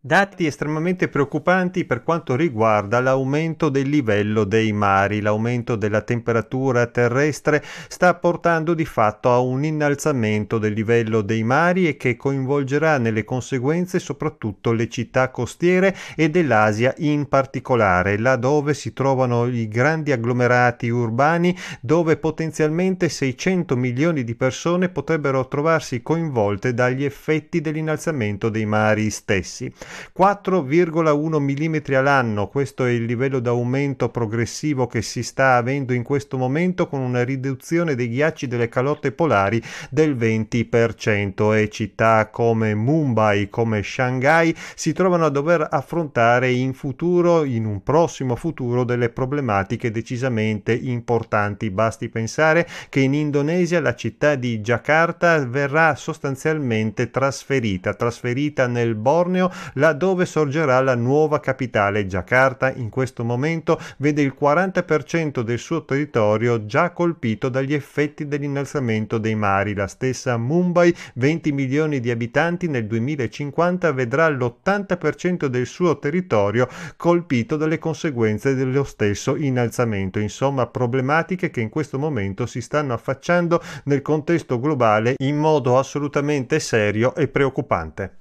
Dati estremamente preoccupanti per quanto riguarda l'aumento del livello dei mari. L'aumento della temperatura terrestre sta portando di fatto a un innalzamento del livello dei mari e che coinvolgerà nelle conseguenze soprattutto le città costiere e dell'Asia in particolare, là dove si trovano i grandi agglomerati urbani dove potenzialmente 600 milioni di persone potrebbero trovarsi coinvolte dagli effetti dell'innalzamento dei mari stessi. 4,1 mm all'anno, questo è il livello d'aumento progressivo che si sta avendo in questo momento con una riduzione dei ghiacci delle calotte polari del 20% e città come Mumbai, come Shanghai si trovano a dover affrontare in futuro, in un prossimo futuro, delle problematiche decisamente importanti. Basti pensare che in Indonesia la città di Jakarta verrà sostanzialmente trasferita, trasferita nel Borneo, laddove sorgerà la nuova capitale. Jakarta in questo momento vede il 40% del suo territorio già colpito dagli effetti dell'innalzamento dei mari. La stessa Mumbai, 20 milioni di abitanti nel 2050, vedrà l'80% del suo territorio colpito dalle conseguenze dello stesso innalzamento. Insomma, problematiche che in questo momento si stanno affacciando nel contesto globale in modo assolutamente serio e preoccupante.